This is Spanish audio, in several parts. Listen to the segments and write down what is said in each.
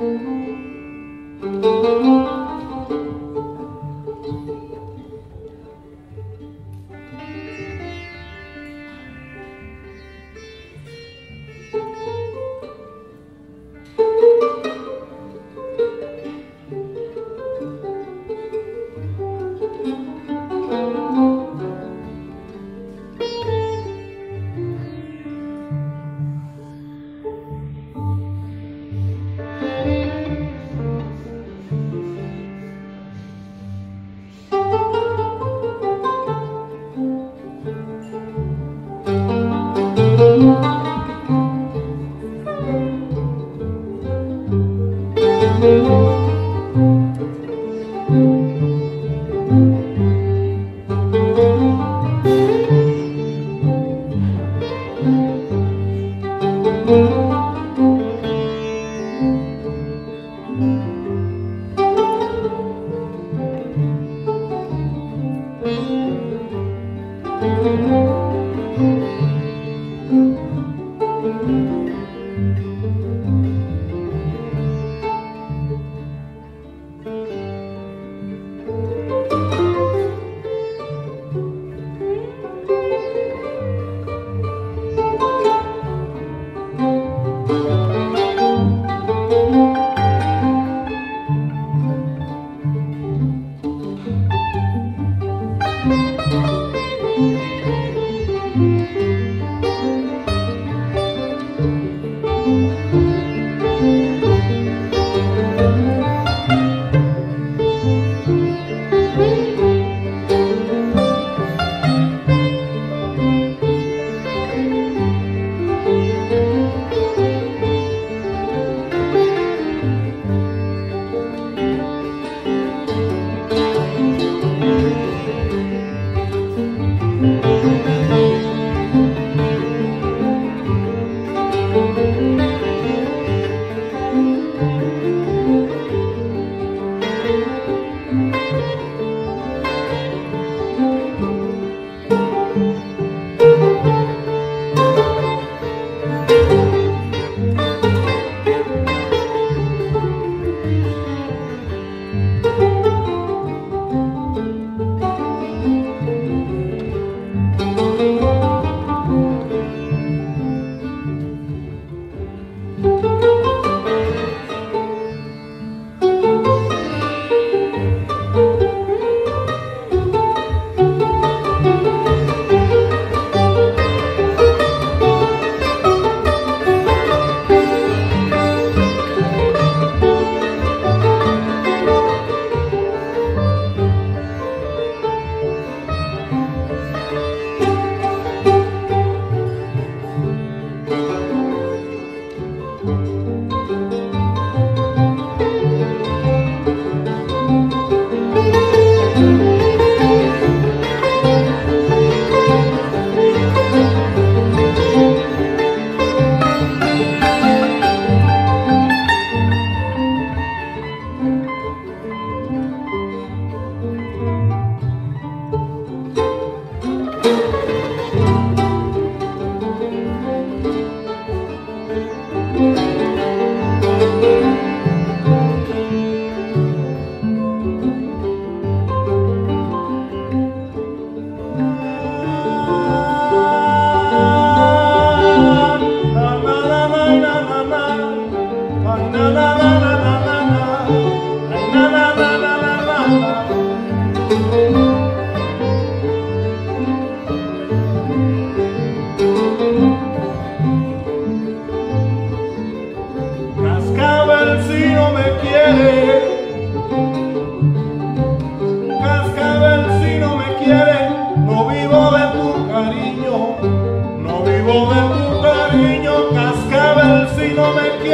Mm-hmm.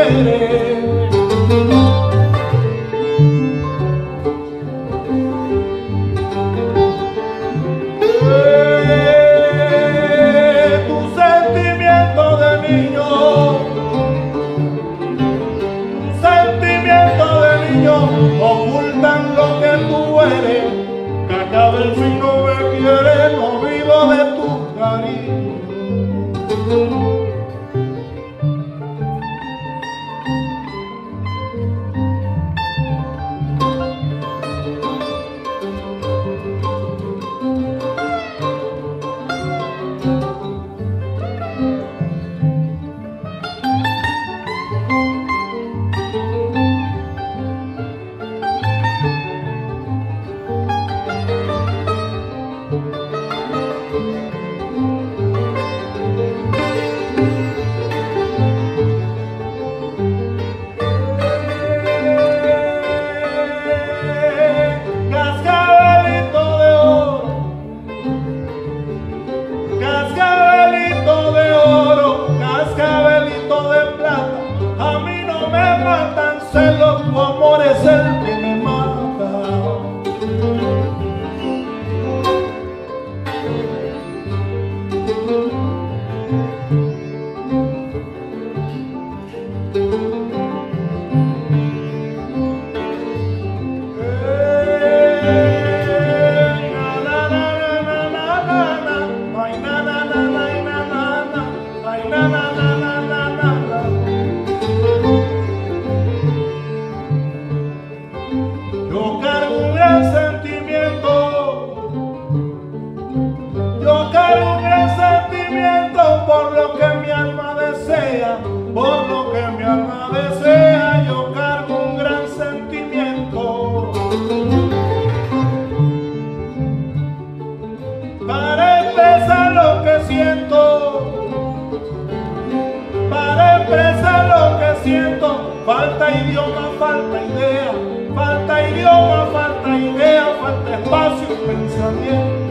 quieres. Idioma, falta idea, falta idioma, falta idea, falta espacio y pensamiento.